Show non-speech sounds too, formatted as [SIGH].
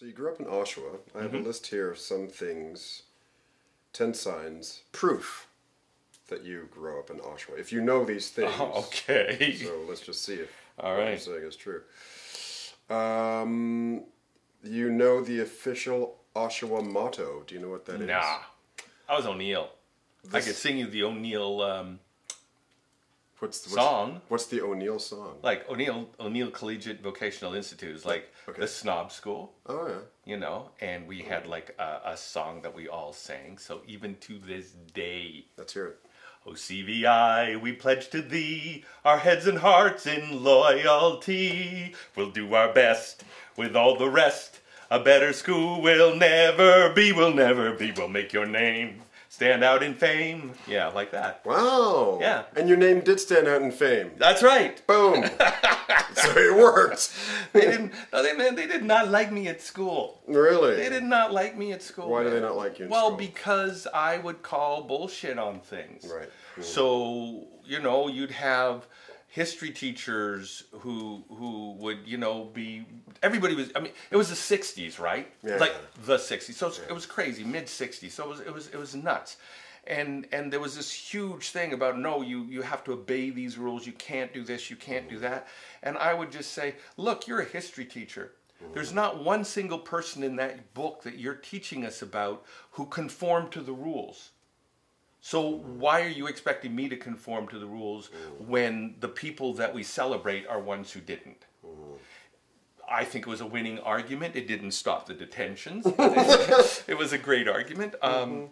So you grew up in Oshawa. I have Mm-hmm. a list here of some things, 10 signs, proof that you grew up in Oshawa. If you know these things. Oh, [LAUGHS] okay. So let's just see if All what right. you're saying is true. Um, you know the official Oshawa motto. Do you know what that is? Nah. I was O'Neill. I could sing you the O'Neill um, What's the, what's, song. What's the O'Neill song? Like O'Neill O'Neill Collegiate Vocational Institute is like Okay. the snob school, Oh, yeah. you know, and we had like a, a song that we all sang. So even to this day, Let's hear it. Oh, o CVI, we pledge to thee our heads and hearts in loyalty. We'll do our best with all the rest. A better school will never be, will never be. We'll make your name stand out in fame. Yeah, like that. Wow. Yeah. And your name did stand out in fame. That's right. Boom. [LAUGHS] so it worked. They didn't. No, they, they did not like me at school. Really? They did not like me at school. Why do they not like you well, school? because I would call bullshit on things. Right. Mhm. So you know, you'd have history teachers who who would you know be everybody was. I mean, it was the '60s, right? Yeah. Like the '60s. So it was crazy, mid '60s. So it was it was it was nuts. And and there was this huge thing about no, you you have to obey these rules. You can't do this. You can't do mm-hmm. that. And I would just say, look, you're a history teacher. Mm-hmm. There's not one single person in that book that you're teaching us about who conformed to the rules. So mm-hmm. why are you expecting me to conform to the rules when the people that we celebrate are ones who didn't? I think it was a winning argument. It didn't stop the detentions. it, [LAUGHS] it was a great argument. Um,